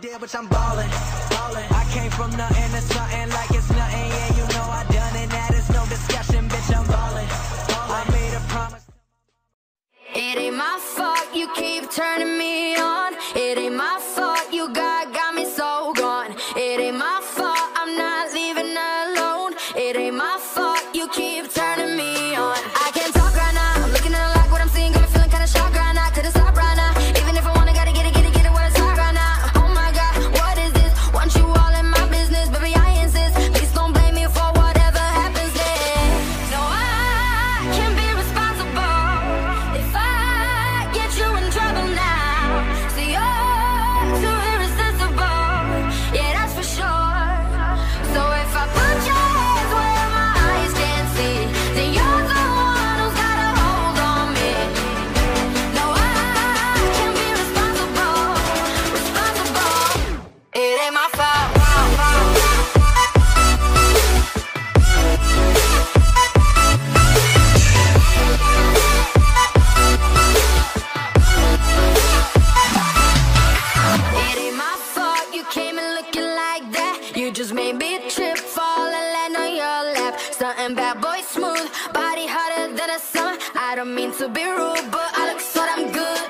deal, bitch, I'm ballin'. ballin'. I came from nothing to something like it's nothing. Yeah, you know I done it. That is no discussion, bitch, I'm ballin'. ballin'. I made a promise. It ain't my fault you keep turning me on. It ain't my fault you got got me so gone. It ain't my fault I'm not leaving alone. It ain't my fault you keep turning just made me trip, fall and land on your lap. Something bad boy smooth, body hotter than a sun. I don't mean to be rude, but I look so damn good.